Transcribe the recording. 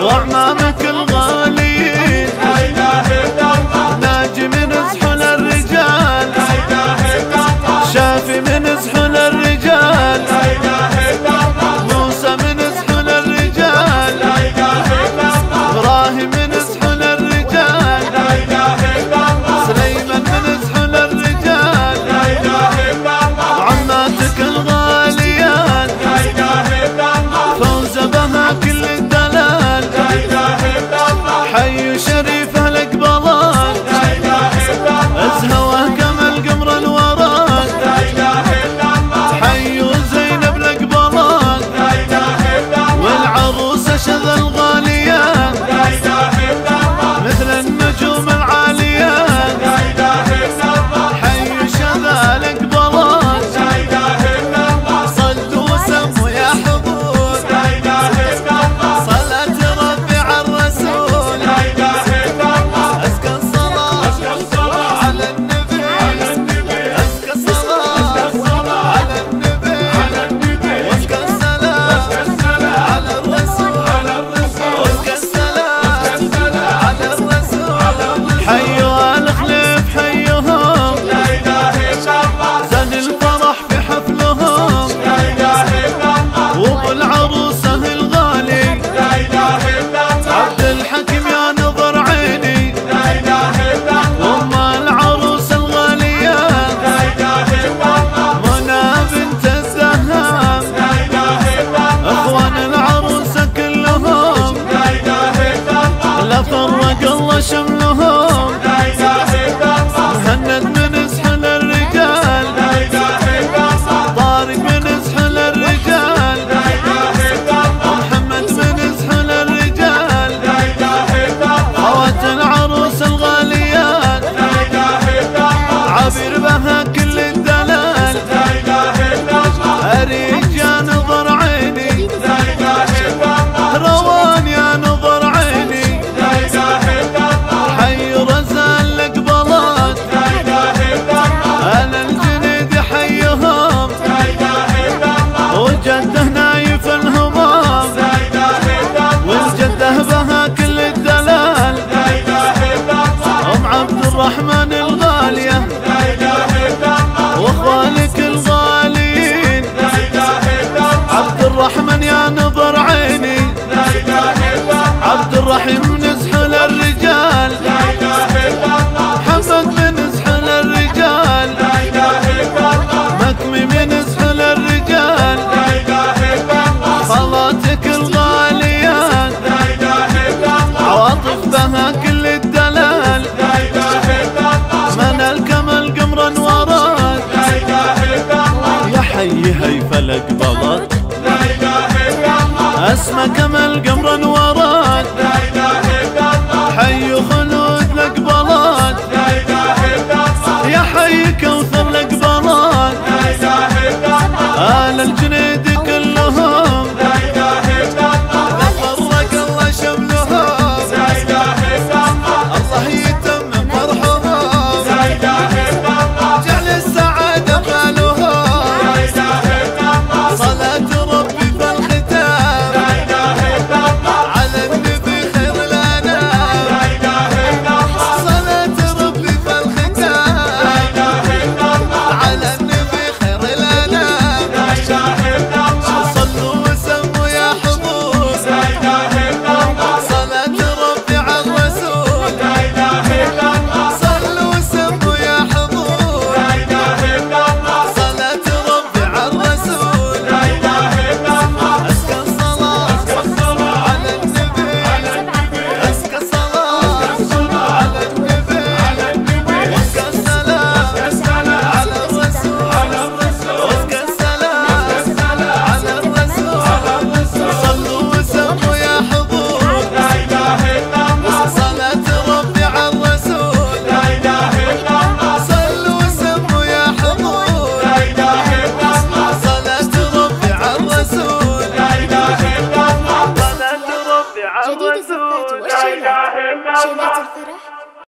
Warner.